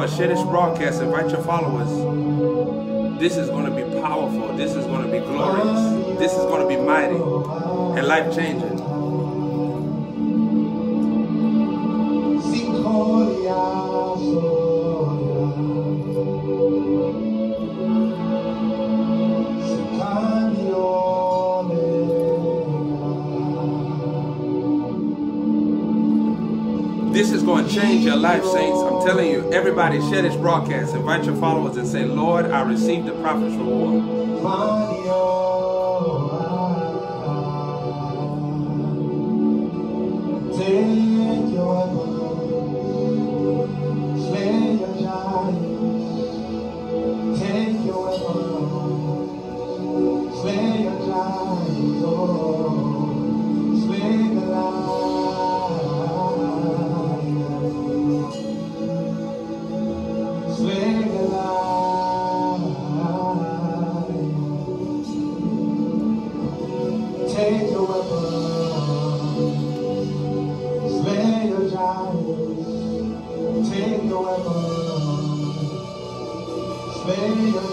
Lord, share this broadcast. Invite your followers. This is going to be powerful. This is going to be glorious. This is going to be mighty and life changing. This is going to change your life, saints. Telling you, everybody share this broadcast. Invite your followers and say, Lord, I received the prophet's reward. Glory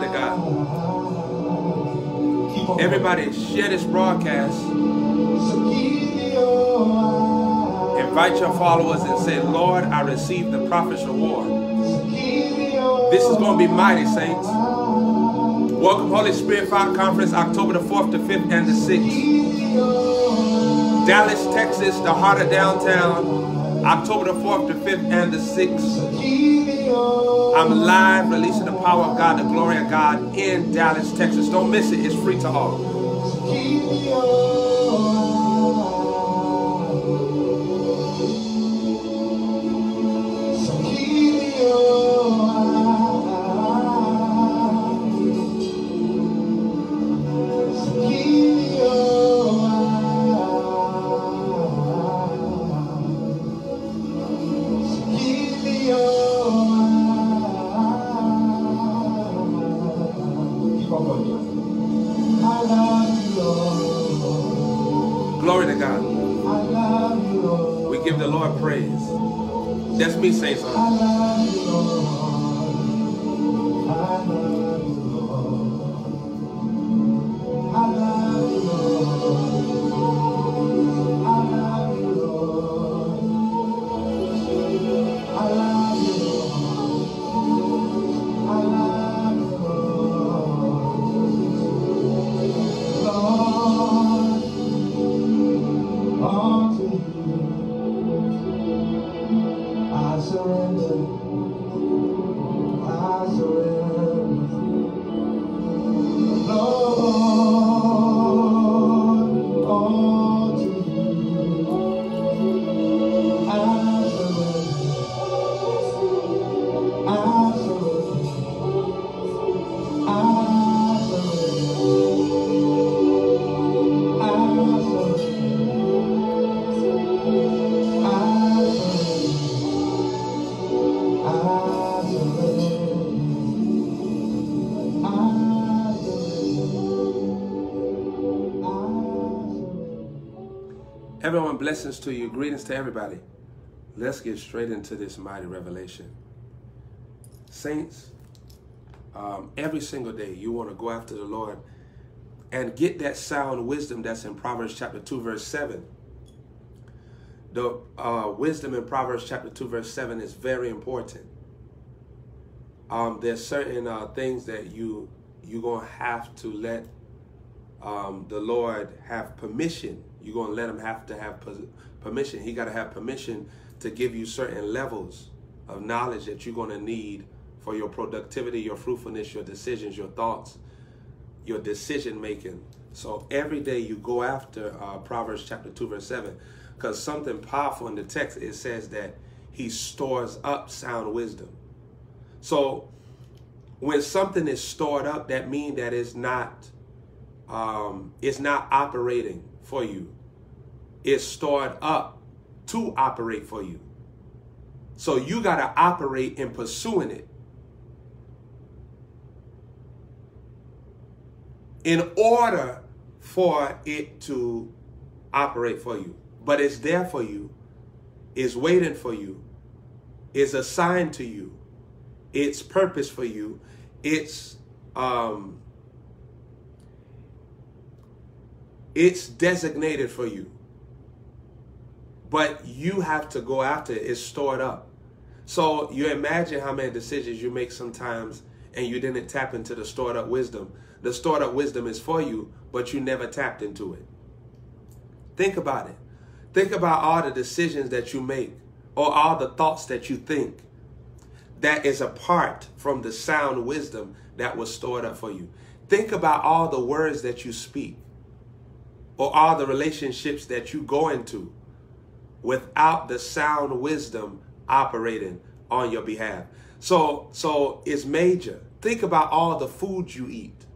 to God. Everybody share this broadcast. Invite your followers and say, Lord, I received the prophet's reward. This is going to be mighty, saints. Welcome, Holy Spirit Fire Conference, October the 4th, the 5th, and the 6th. Dallas, Texas, the heart of downtown, October the 4th, the 5th, and the 6th. I'm live releasing the power of God, the glory of God in Dallas, Texas. Don't miss it. It's free to all. Lord praise. That's me saying something. Everyone, blessings to you. Greetings to everybody. Let's get straight into this mighty revelation. Saints, um, every single day you want to go after the Lord and get that sound wisdom that's in Proverbs chapter 2, verse 7. The uh, wisdom in Proverbs chapter 2, verse 7 is very important. Um, there's certain uh, things that you, you're going to have to let um, the Lord have permission. You're going to let him have to have permission. He got to have permission to give you certain levels of knowledge that you're going to need for your productivity, your fruitfulness, your decisions, your thoughts, your decision making. So every day you go after uh, Proverbs chapter 2, verse 7, because something powerful in the text, it says that he stores up sound wisdom. So when something is stored up, that means that it's not um, it's not operating for you. It's stored up to operate for you. So you got to operate in pursuing it. in order for it to operate for you. But it's there for you, it's waiting for you, it's assigned to you, it's purpose for you, it's um, it's designated for you. But you have to go after it. It's stored up. So you imagine how many decisions you make sometimes and you didn't tap into the stored up wisdom. The stored up wisdom is for you, but you never tapped into it. Think about it. Think about all the decisions that you make or all the thoughts that you think that is apart from the sound wisdom that was stored up for you. Think about all the words that you speak or all the relationships that you go into without the sound wisdom operating on your behalf. So, so it's major. Think about all the food you eat.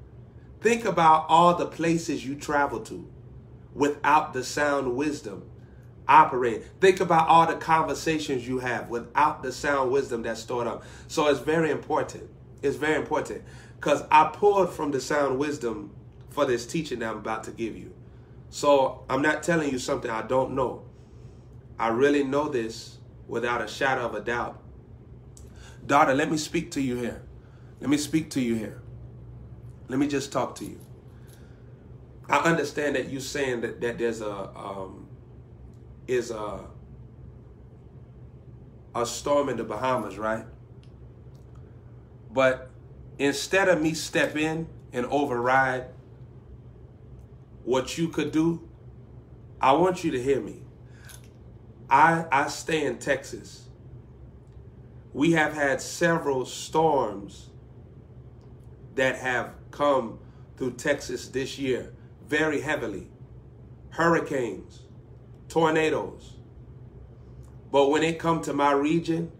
Think about all the places you travel to without the sound wisdom operating. Think about all the conversations you have without the sound wisdom that's stored up. So it's very important. It's very important because I pulled from the sound wisdom for this teaching that I'm about to give you. So I'm not telling you something I don't know. I really know this without a shadow of a doubt. Daughter, let me speak to you here. Let me speak to you here. Let me just talk to you. I understand that you're saying that, that there's a um, is a a storm in the Bahamas, right? But instead of me step in and override what you could do, I want you to hear me. I I stay in Texas. We have had several storms that have come through Texas this year very heavily. Hurricanes, tornadoes. But when it come to my region,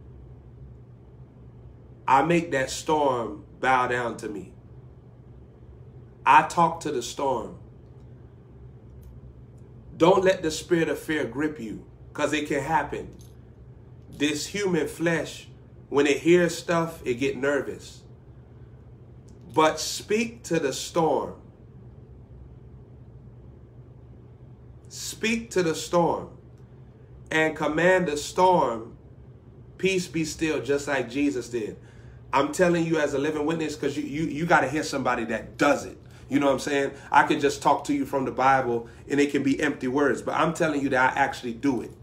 I make that storm bow down to me. I talk to the storm. Don't let the spirit of fear grip you because it can happen. This human flesh, when it hears stuff, it get nervous. But speak to the storm. Speak to the storm and command the storm, peace be still, just like Jesus did. I'm telling you as a living witness because you, you, you got to hear somebody that does it. You know what I'm saying? I can just talk to you from the Bible and it can be empty words, but I'm telling you that I actually do it.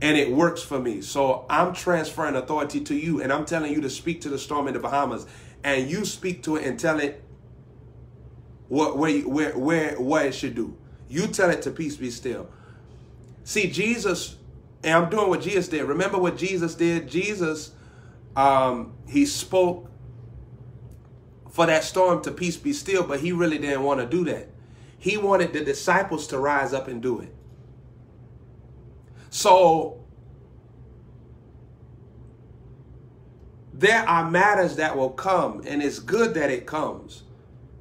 And it works for me. So I'm transferring authority to you and I'm telling you to speak to the storm in the Bahamas and you speak to it and tell it what where where where what it should do. You tell it to peace be still. See Jesus, and I'm doing what Jesus did. Remember what Jesus did? Jesus, um, he spoke for that storm to peace be still, but he really didn't want to do that. He wanted the disciples to rise up and do it. So there are matters that will come, and it's good that it comes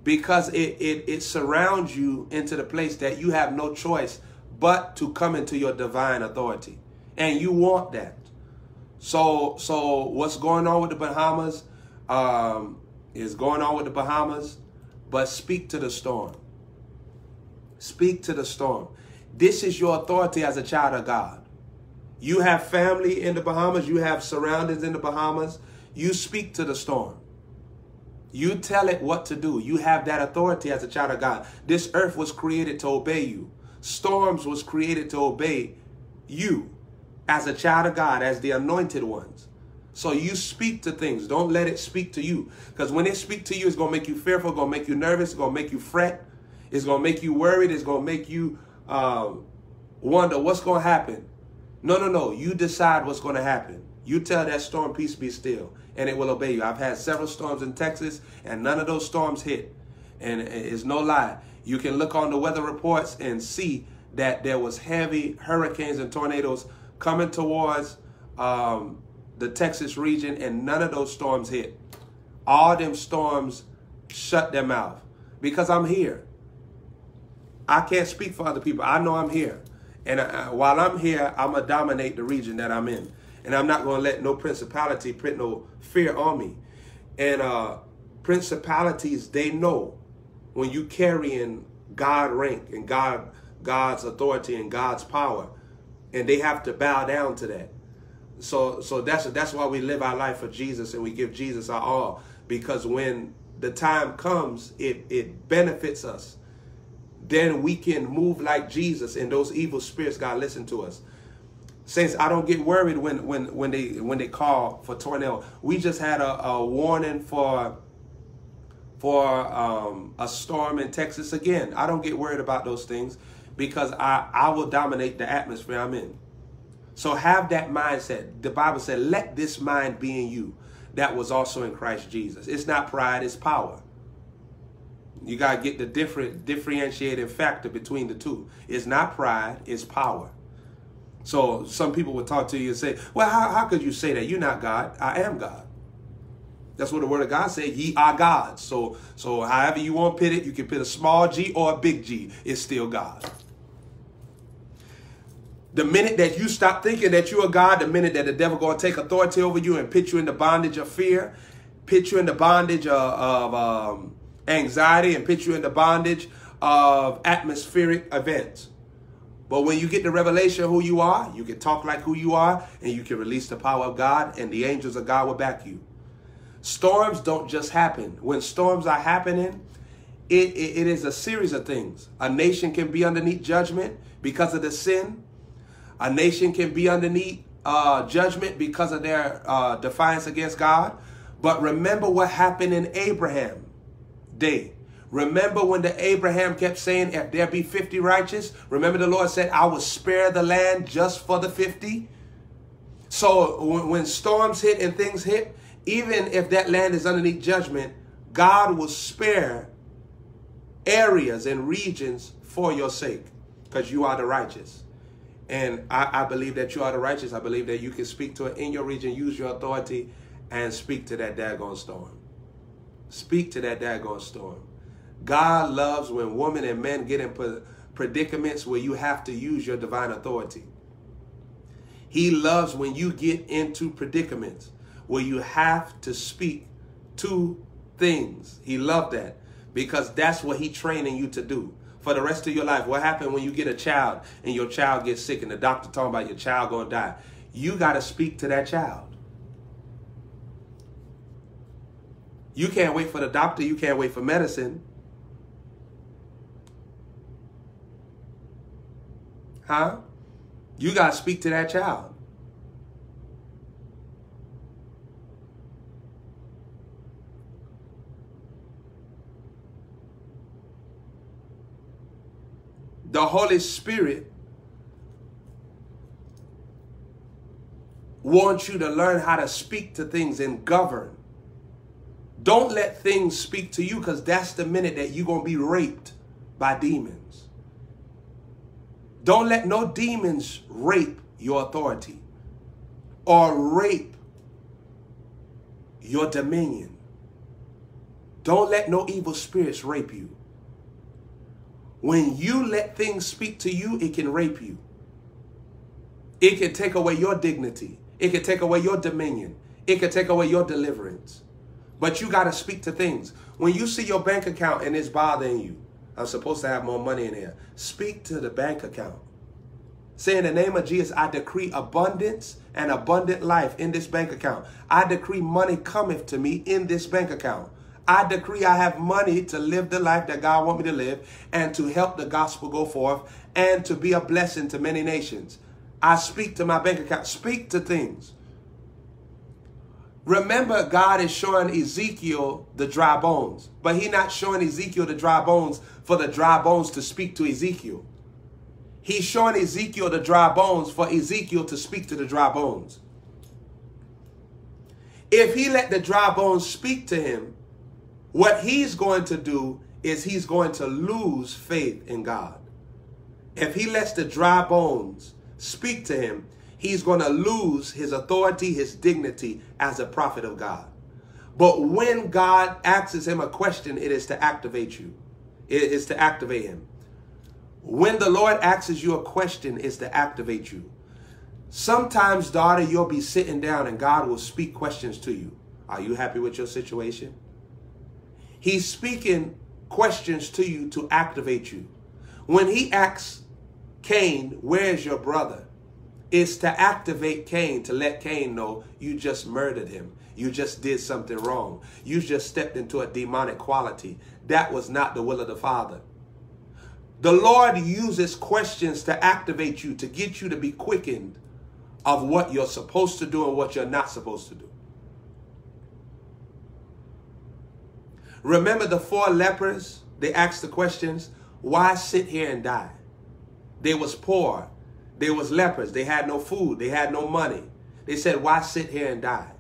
because it, it, it surrounds you into the place that you have no choice but to come into your divine authority. And you want that. So, so what's going on with the Bahamas um, is going on with the Bahamas, but speak to the storm. Speak to the storm. This is your authority as a child of God. You have family in the Bahamas, you have surroundings in the Bahamas. You speak to the storm. You tell it what to do. You have that authority as a child of God. This earth was created to obey you. Storms was created to obey you as a child of God, as the anointed ones. So you speak to things. Don't let it speak to you. Because when it speak to you, it's going to make you fearful, going to make you nervous, going to make you fret, it's going to make you worried, it's going to make you um, wonder what's going to happen. No, no, no. You decide what's going to happen. You tell that storm, peace be still, and it will obey you. I've had several storms in Texas, and none of those storms hit. And it's no lie. You can look on the weather reports and see that there was heavy hurricanes and tornadoes coming towards um, the Texas region, and none of those storms hit. All them storms shut their mouth because I'm here. I can't speak for other people. I know I'm here. And I, while I'm here, I'm going to dominate the region that I'm in. And I'm not going to let no principality put no fear on me. And uh, principalities, they know when you carrying God rank and God God's authority and God's power, and they have to bow down to that. So so that's that's why we live our life for Jesus and we give Jesus our all because when the time comes, it it benefits us. Then we can move like Jesus, and those evil spirits God listen to us. Saints, I don't get worried when when when they when they call for tornado. We just had a, a warning for for um, a storm in Texas again. I don't get worried about those things because I I will dominate the atmosphere I'm in. So have that mindset. The Bible said, "Let this mind be in you." that was also in Christ Jesus. It's not pride, it's power. You got to get the different differentiating factor between the two. It's not pride, it's power. So some people would talk to you and say, well, how, how could you say that? You're not God. I am God. That's what the word of God said. Ye are gods. So, so however you want to put it, you can put a small g or a big G. It's still God. The minute that you stop thinking that you are God, the minute that the devil going to take authority over you and put you in the bondage of fear, put you in the bondage of, of um, anxiety, and put you in the bondage of atmospheric events. But when you get the revelation who you are, you can talk like who you are, and you can release the power of God, and the angels of God will back you. Storms don't just happen. When storms are happening, it, it, it is a series of things. A nation can be underneath judgment because of the sin. A nation can be underneath uh, judgment because of their uh, defiance against God. But remember what happened in Abraham day. Remember when the Abraham kept saying, if there be 50 righteous, remember the Lord said, I will spare the land just for the 50. So when storms hit and things hit, even if that land is underneath judgment, God will spare areas and regions for your sake because you are the righteous. And I, I, believe that you are the righteous. I believe that you can speak to it in your region, use your authority, and speak to that daggone storm. Speak to that daggone storm. God loves when women and men get in predicaments where you have to use your divine authority. He loves when you get into predicaments where you have to speak to things. He loved that because that's what he training you to do for the rest of your life. What happened when you get a child and your child gets sick and the doctor talking about your child going to die? You got to speak to that child. You can't wait for the doctor. You can't wait for medicine. Huh? You got to speak to that child. The Holy Spirit wants you to learn how to speak to things and govern. Don't let things speak to you because that's the minute that you're going to be raped by demons. Don't let no demons rape your authority or rape your dominion. Don't let no evil spirits rape you. When you let things speak to you, it can rape you. It can take away your dignity. It can take away your dominion. It can take away your deliverance. But you got to speak to things. When you see your bank account and it's bothering you, I'm supposed to have more money in here. Speak to the bank account. Say in the name of Jesus, I decree abundance and abundant life in this bank account. I decree money cometh to me in this bank account. I decree I have money to live the life that God want me to live and to help the gospel go forth and to be a blessing to many nations. I speak to my bank account. Speak to things. Remember, God is showing Ezekiel the dry bones, but He not showing Ezekiel the dry bones for the dry bones to speak to Ezekiel. He's showing Ezekiel the dry bones for Ezekiel to speak to the dry bones. If he let the dry bones speak to him, what he's going to do is he's going to lose faith in God. If he lets the dry bones speak to him, he's going to lose his authority, his dignity as a prophet of God. But when God asks him a question, it is to activate you. It is to activate him. When the Lord asks you a question, it's to activate you. Sometimes, daughter, you'll be sitting down and God will speak questions to you. Are you happy with your situation? He's speaking questions to you to activate you. When he asks Cain, Where's your brother? It's to activate Cain, to let Cain know you just murdered him. You just did something wrong. You just stepped into a demonic quality. That was not the will of the Father. The Lord uses questions to activate you, to get you to be quickened of what you're supposed to do and what you're not supposed to do. Remember the four lepers? They asked the questions, why sit here and die? They was poor. They was lepers. They had no food. They had no money. They said, why sit here and die?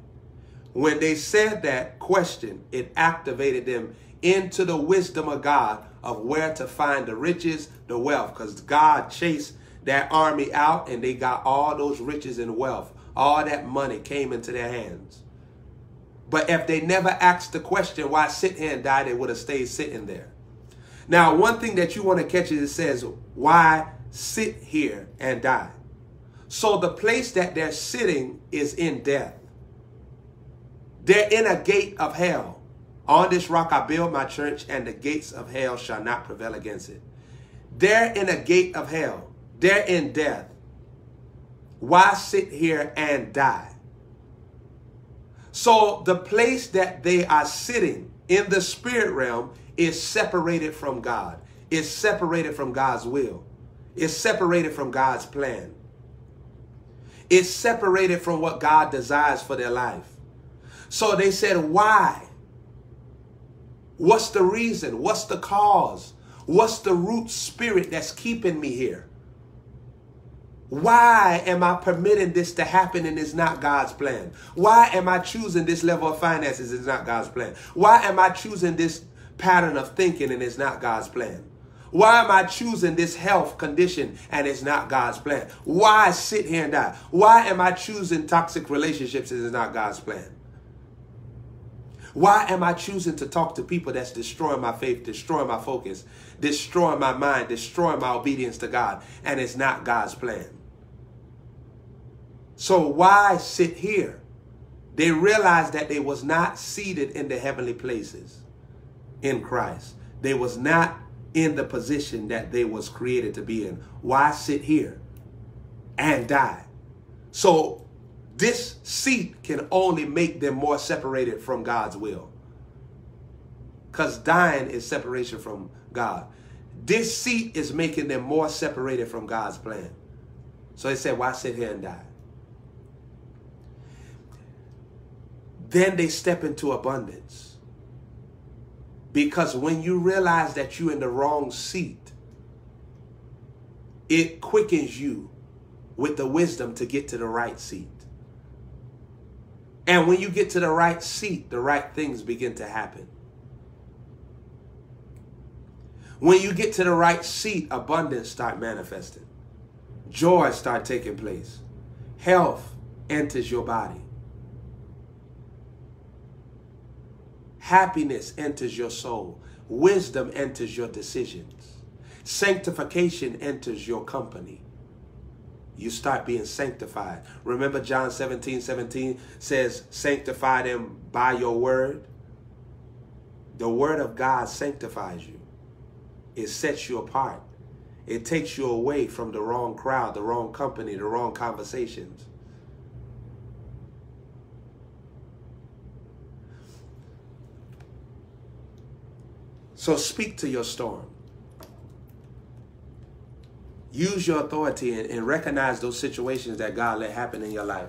When they said that question, it activated them into the wisdom of God of where to find the riches, the wealth, because God chased that army out and they got all those riches and wealth. All that money came into their hands. But if they never asked the question, why sit here and die, they would have stayed sitting there. Now, one thing that you want to catch is it says, why sit here and die? So the place that they're sitting is in death. They're in a gate of hell. On this rock I build my church, and the gates of hell shall not prevail against it. They're in a gate of hell. They're in death. Why sit here and die? So the place that they are sitting in the spirit realm is separated from God. It's separated from God's will. It's separated from God's plan. It's separated from what God desires for their life. So they said, why? What's the reason? What's the cause? What's the root spirit that's keeping me here? Why am I permitting this to happen and it's not God's plan? Why am I choosing this level of finances and it's not God's plan? Why am I choosing this pattern of thinking and it's not God's plan? Why am I choosing this health condition and it's not God's plan? Why sit here and die? Why am I choosing toxic relationships and it's not God's plan? Why am I choosing to talk to people that's destroying my faith, destroying my focus, destroying my mind, destroying my obedience to God, and it's not God's plan? So why sit here? They realized that they was not seated in the heavenly places in Christ. They was not in the position that they was created to be in. Why sit here and die? So this seat can only make them more separated from God's will. Because dying is separation from God. This seat is making them more separated from God's plan. So they said, why sit here and die? Then they step into abundance. Because when you realize that you're in the wrong seat, it quickens you with the wisdom to get to the right seat. And when you get to the right seat, the right things begin to happen. When you get to the right seat, abundance start manifesting. Joy start taking place. Health enters your body. Happiness enters your soul. Wisdom enters your decisions. Sanctification enters your company you start being sanctified. Remember John 17, 17 says, sanctify them by your word. The word of God sanctifies you. It sets you apart. It takes you away from the wrong crowd, the wrong company, the wrong conversations. So speak to your storm. Use your authority and, and recognize those situations that God let happen in your life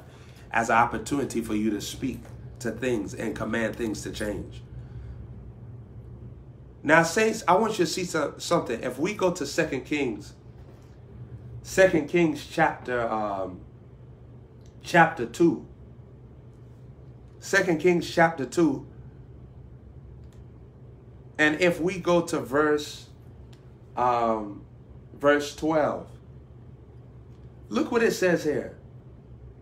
as an opportunity for you to speak to things and command things to change. Now, saints, I want you to see something. If we go to Second Kings, Second Kings chapter um, chapter two. Second Kings chapter two. And if we go to verse um, verse 12. Look what it says here.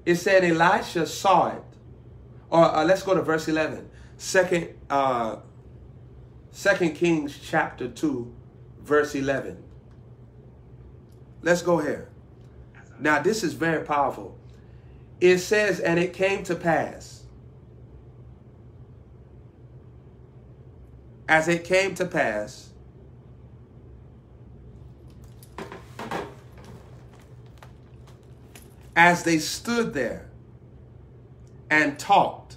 It said Elisha saw it. Or uh, let's go to verse 11. Second, uh, Second Kings chapter 2, verse 11. Let's go here. Now, this is very powerful. It says, and it came to pass. as it came to pass, as they stood there and talked,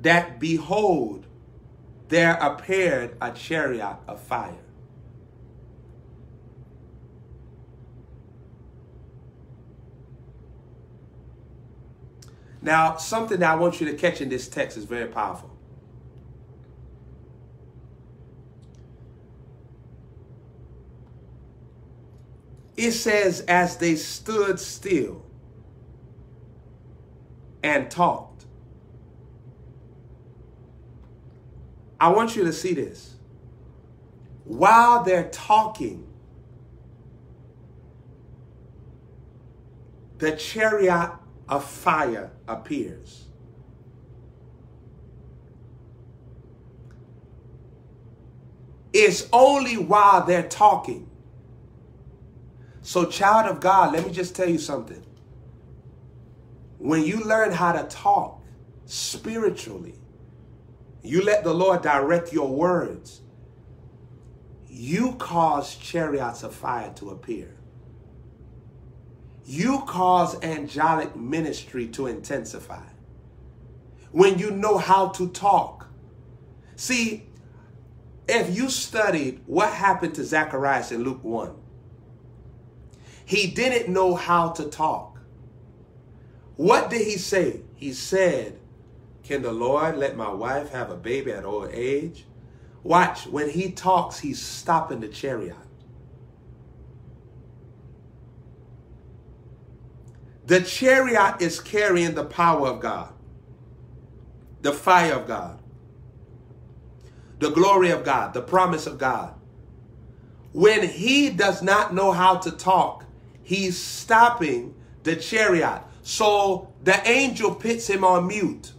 that behold, there appeared a chariot of fire. Now, something that I want you to catch in this text is very powerful. It says, as they stood still and talked. I want you to see this. While they're talking, the chariot of fire appears. It's only while they're talking. So, child of God, let me just tell you something. When you learn how to talk spiritually, you let the Lord direct your words, you cause chariots of fire to appear you cause angelic ministry to intensify. When you know how to talk. See, if you studied what happened to Zacharias in Luke 1, he didn't know how to talk. What did he say? He said, Can the Lord let my wife have a baby at old age? Watch, when he talks, he's stopping the chariot. The chariot is carrying the power of God, the fire of God, the glory of God, the promise of God. When he does not know how to talk, he's stopping the chariot. So the angel puts him on mute.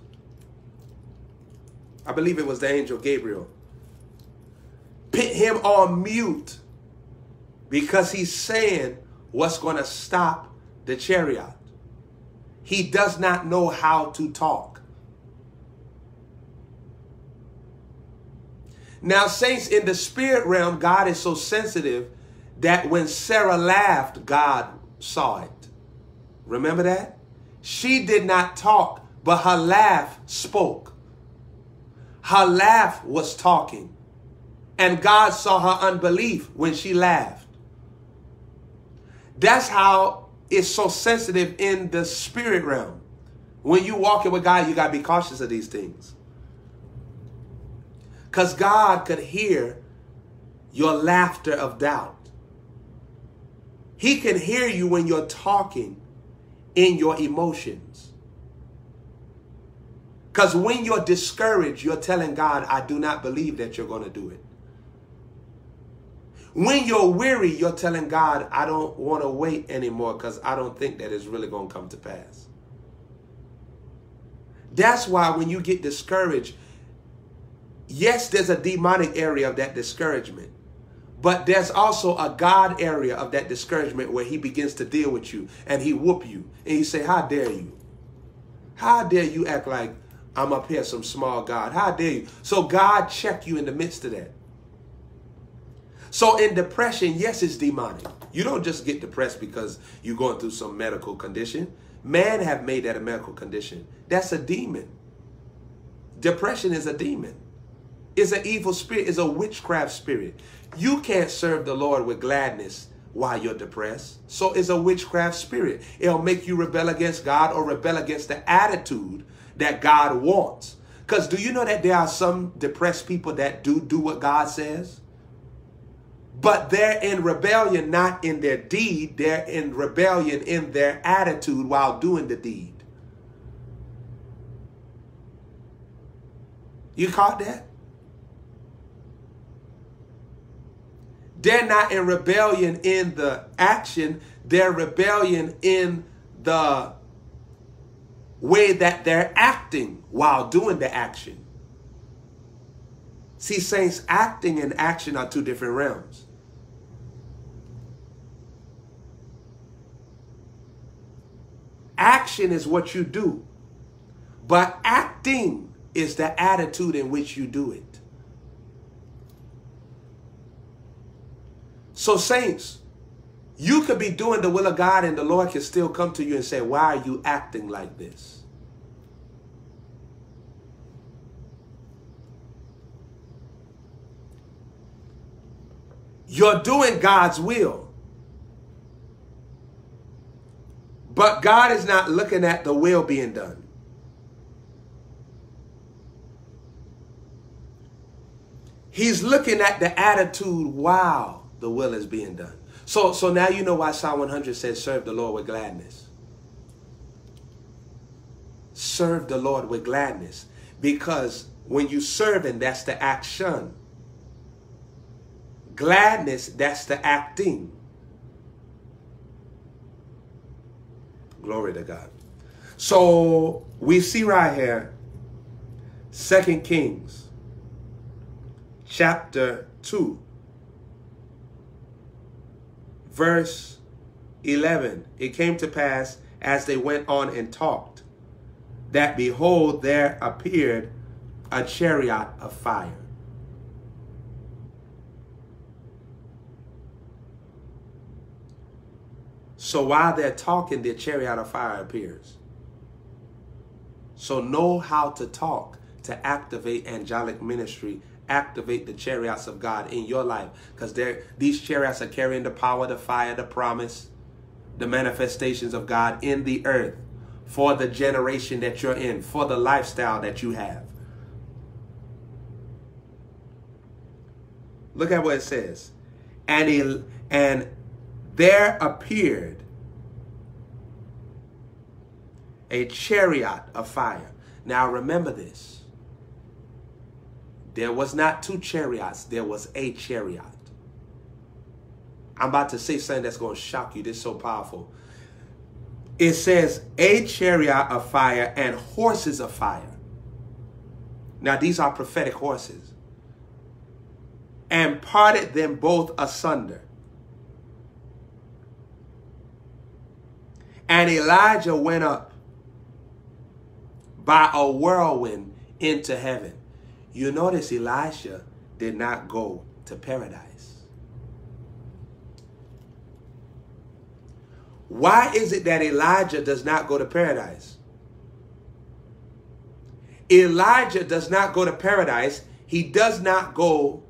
I believe it was the angel Gabriel. Put him on mute because he's saying what's going to stop the chariot. He does not know how to talk. Now, saints, in the spirit realm, God is so sensitive that when Sarah laughed, God saw it. Remember that? She did not talk, but her laugh spoke. Her laugh was talking. And God saw her unbelief when she laughed. That's how it's so sensitive in the spirit realm. When you walk walking with God, you got to be cautious of these things. Because God could hear your laughter of doubt. He can hear you when you're talking in your emotions. Because when you're discouraged, you're telling God, I do not believe that you're going to do it. When you're weary, you're telling God, I don't want to wait anymore because I don't think that it's really going to come to pass. That's why when you get discouraged, yes, there's a demonic area of that discouragement. But there's also a God area of that discouragement where he begins to deal with you and he whoop you. And he say, how dare you? How dare you act like I'm up here some small God? How dare you? So God check you in the midst of that. So in depression, yes, it's demonic. You don't just get depressed because you're going through some medical condition. Man have made that a medical condition. That's a demon. Depression is a demon. It's an evil spirit. It's a witchcraft spirit. You can't serve the Lord with gladness while you're depressed. So it's a witchcraft spirit. It'll make you rebel against God or rebel against the attitude that God wants. Because do you know that there are some depressed people that do do what God says? But they're in rebellion, not in their deed. They're in rebellion in their attitude while doing the deed. You caught that? They're not in rebellion in the action, they're rebellion in the way that they're acting while doing the action. See, saints, acting and action are two different realms. Action is what you do, but acting is the attitude in which you do it. So, saints, You could be doing the will of God and the Lord can still come to you and say, Why are you acting like this? You're doing God's will. But God is not looking at the will being done. He's looking at the attitude while the will is being done. So, so now you know why Psalm 100 says, serve the Lord with gladness. Serve the Lord with gladness. Because when you serve him, that's the action. Gladness, that's the acting. Glory to God. So we see right here, Second Kings, chapter 2, verse 11. It came to pass as they went on and talked, that behold, there appeared a chariot of fire So while they're talking, their chariot of fire appears. So know how to talk to activate angelic ministry, activate the chariots of God in your life. Because these chariots are carrying the power, the fire, the promise, the manifestations of God in the earth for the generation that you're in, for the lifestyle that you have. Look at what it says. And he, and there appeared a chariot of fire. Now remember this. There was not two chariots, there was a chariot. I'm about to say something that's going to shock you. This is so powerful. It says, a chariot of fire and horses of fire. Now, these are prophetic horses. And parted them both asunder. And Elijah went up by a whirlwind into heaven. You notice Elisha did not go to paradise. Why is it that Elijah does not go to paradise? Elijah does not go to paradise. He does not go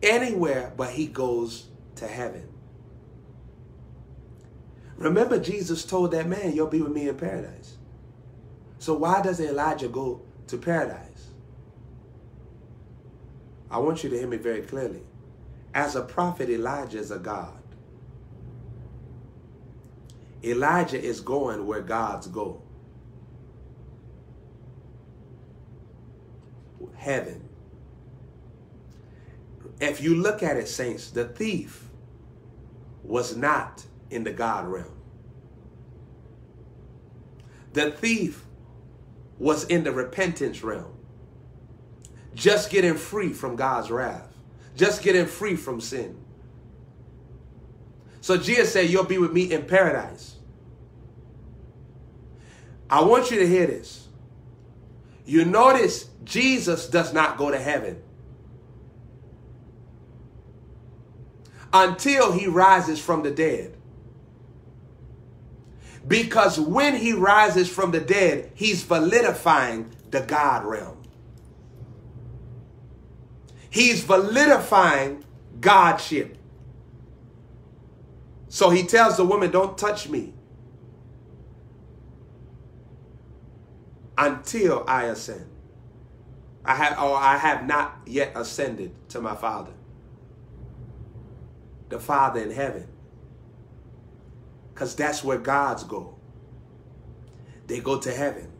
anywhere, but he goes to heaven. Remember, Jesus told that man, You'll be with me in paradise. So, why does Elijah go to paradise? I want you to hear me very clearly. As a prophet, Elijah is a God. Elijah is going where gods go. Heaven. If you look at it, saints, the thief was not in the God realm. The thief was in the repentance realm, just getting free from God's wrath, just getting free from sin. So Jesus said, You'll be with me in paradise. I want you to hear this. You notice Jesus does not go to heaven until he rises from the dead. Because when he rises from the dead, he's validifying the God realm. He's validifying Godship. So he tells the woman, Don't touch me until I ascend. I have or I have not yet ascended to my Father. The Father in heaven. Because that's where gods go. They go to heaven.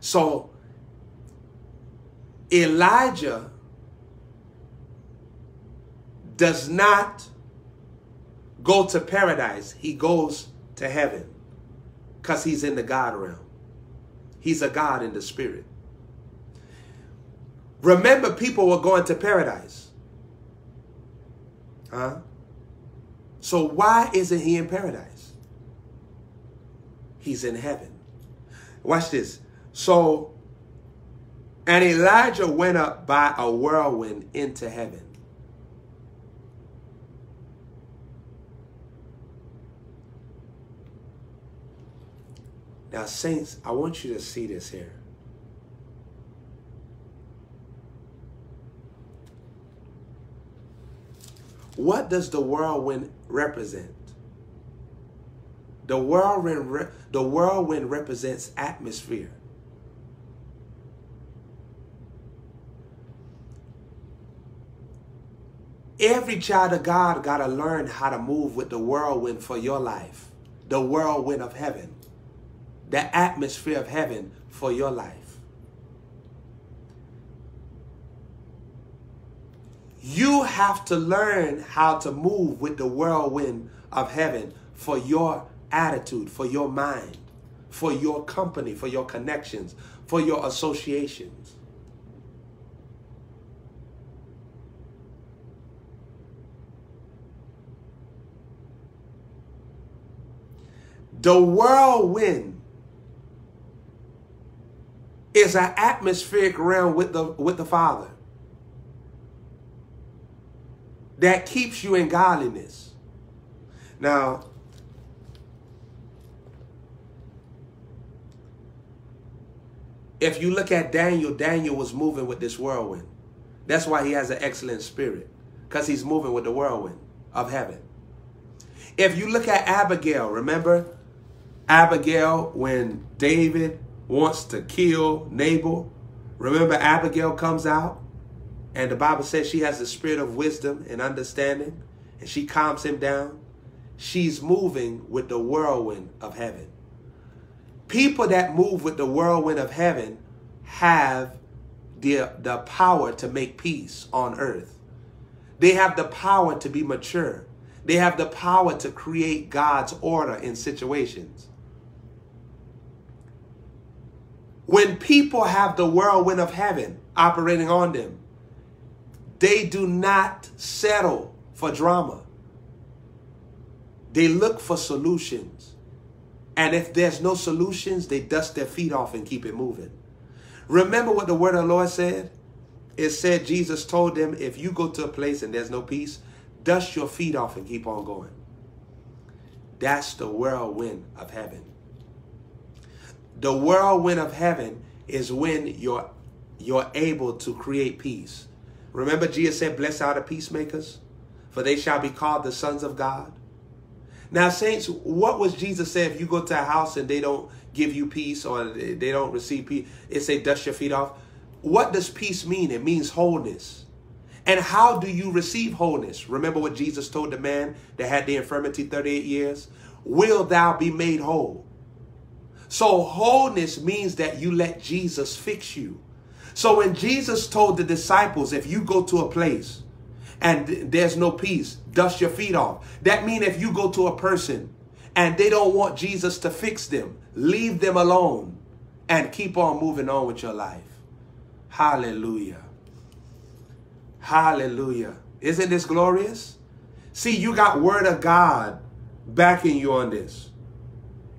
So Elijah does not go to paradise. He goes to heaven because he's in the God realm. He's a God in the spirit. Remember, people were going to paradise. Huh? So why isn't he in paradise? He's in heaven. Watch this. So, And Elijah went up by a whirlwind into heaven. Now, saints, I want you to see this here. What does the whirlwind represent? The whirlwind, the whirlwind represents atmosphere. Every child of God got to learn how to move with the whirlwind for your life, the whirlwind of heaven, the atmosphere of heaven for your life. You have to learn how to move with the whirlwind of heaven for your attitude, for your mind, for your company, for your connections, for your associations. The whirlwind is an atmospheric realm with the with the Father that keeps you in godliness. Now, if you look at Daniel, Daniel was moving with this whirlwind. That's why he has an excellent spirit, because he's moving with the whirlwind of heaven. If you look at Abigail, remember Abigail when David wants to kill Nabal? Remember Abigail comes out and the Bible says she has the spirit of wisdom and understanding, and she calms him down. She's moving with the whirlwind of heaven. People that move with the whirlwind of heaven have the, the power to make peace on earth. They have the power to be mature. They have the power to create God's order in situations. When people have the whirlwind of heaven operating on them, they do not settle for drama. They look for solutions. And if there's no solutions, they dust their feet off and keep it moving. Remember what the word of the Lord said? It said Jesus told them, if you go to a place and there's no peace, dust your feet off and keep on going. That's the whirlwind of heaven. The whirlwind of heaven is when you're you're able to create peace. Remember, Jesus said, Blessed are the peacemakers, for they shall be called the sons of God. Now, saints, what was Jesus say if you go to a house and they don't give you peace or they don't receive peace? It say, dust your feet off. What does peace mean? It means wholeness. And how do you receive wholeness? Remember what Jesus told the man that had the infirmity 38 years? Will thou be made whole? So wholeness means that you let Jesus fix you. So when Jesus told the disciples, if you go to a place and there's no peace, dust your feet off. That means if you go to a person and they don't want Jesus to fix them, leave them alone and keep on moving on with your life. Hallelujah. Hallelujah. Isn't this glorious? See, you got word of God backing you on this.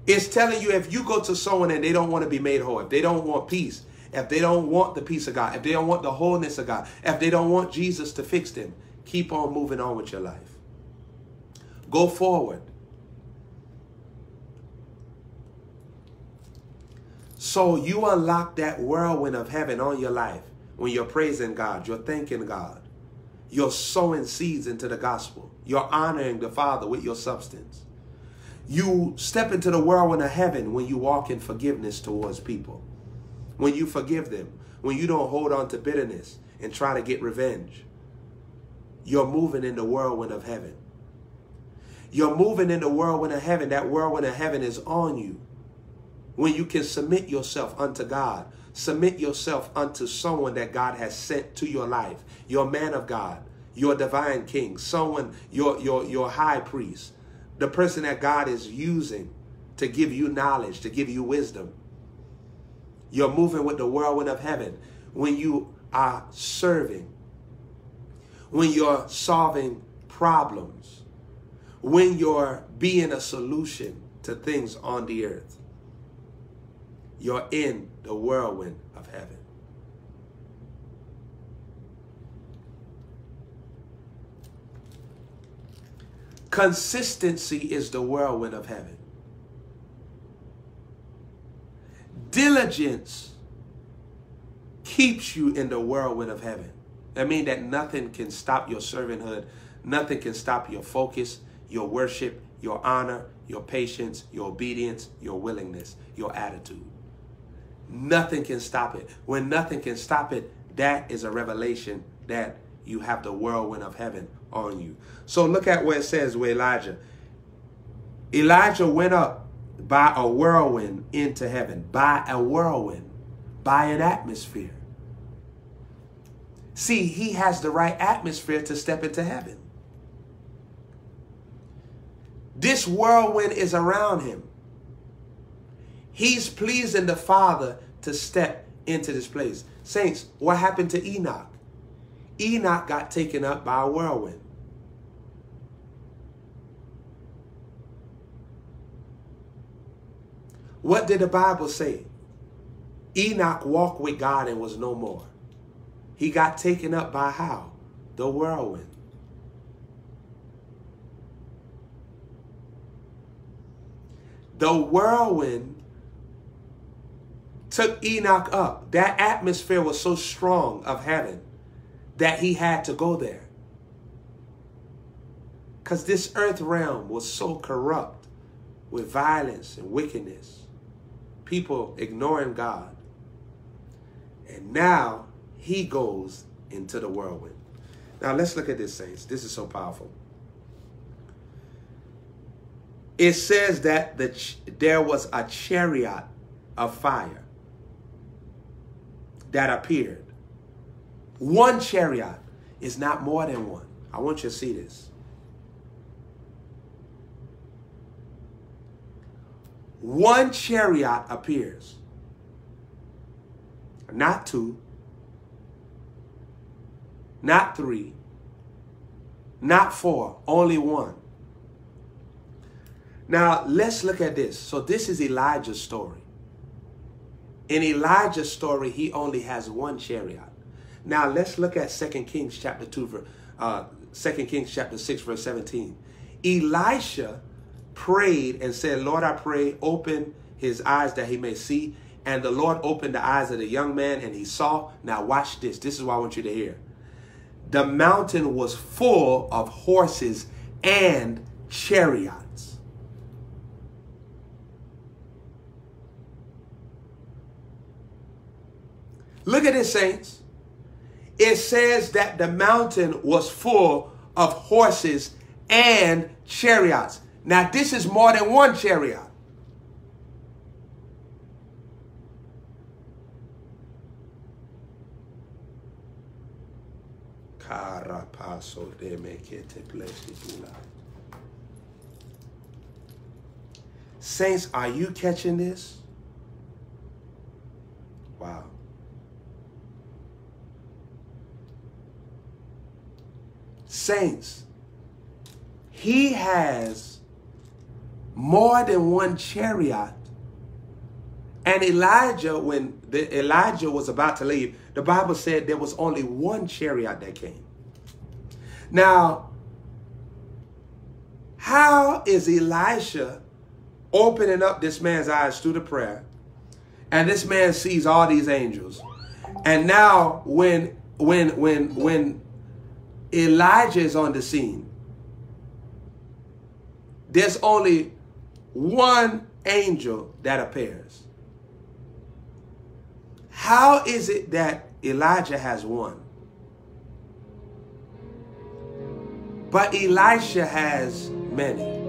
It's telling you if you go to someone and they don't want to be made whole, if they don't want peace, if they don't want the peace of God, if they don't want the wholeness of God, if they don't want Jesus to fix them, keep on moving on with your life. Go forward. So you unlock that whirlwind of heaven on your life when you're praising God, you're thanking God, you're sowing seeds into the gospel, you're honoring the Father with your substance. You step into the whirlwind of heaven when you walk in forgiveness towards people when you forgive them, when you don't hold on to bitterness and try to get revenge, you're moving in the whirlwind of heaven. You're moving in the whirlwind of heaven. That whirlwind of heaven is on you. When you can submit yourself unto God, submit yourself unto someone that God has sent to your life, your man of God, your divine king, someone, your, your, your high priest, the person that God is using to give you knowledge, to give you wisdom, you're moving with the whirlwind of heaven when you are serving, when you're solving problems, when you're being a solution to things on the earth. You're in the whirlwind of heaven. Consistency is the whirlwind of heaven. Diligence keeps you in the whirlwind of heaven. That means that nothing can stop your servanthood. Nothing can stop your focus, your worship, your honor, your patience, your obedience, your willingness, your attitude. Nothing can stop it. When nothing can stop it, that is a revelation that you have the whirlwind of heaven on you. So look at where it says with Elijah. Elijah went up by a whirlwind into heaven, by a whirlwind, by an atmosphere. See, he has the right atmosphere to step into heaven. This whirlwind is around him. He's pleasing the Father to step into this place. Saints, what happened to Enoch? Enoch got taken up by a whirlwind. What did the Bible say? Enoch walked with God and was no more. He got taken up by how? The whirlwind. The whirlwind took Enoch up. That atmosphere was so strong of heaven that he had to go there. Because this earth realm was so corrupt with violence and wickedness. People ignoring God. And now he goes into the whirlwind. Now let's look at this, saints. This is so powerful it says that the there was a chariot of fire that appeared. One chariot is not more than one. I want you to see this. One chariot appears, not two, not three, not four, only one. Now, let's look at this. So, this is Elijah's story. In Elijah's story, he only has one chariot. Now, let's look at 2 Kings chapter 2, uh, 2 Kings chapter 6, verse 17. Elisha prayed and said, Lord, I pray, open his eyes that he may see. And the Lord opened the eyes of the young man and he saw. Now, watch this. This is what I want you to hear. The mountain was full of horses and chariots. Look at this, saints. It says that the mountain was full of horses and chariots. Now, this is more than one chariot. Saints, are you catching this? Wow. Saints, he has more than one chariot. And Elijah, when the, Elijah was about to leave, the Bible said there was only one chariot that came. Now, how is Elisha opening up this man's eyes through the prayer? And this man sees all these angels. And now when when when when Elijah is on the scene. There's only one angel that appears. How is it that Elijah has one? But Elisha has many.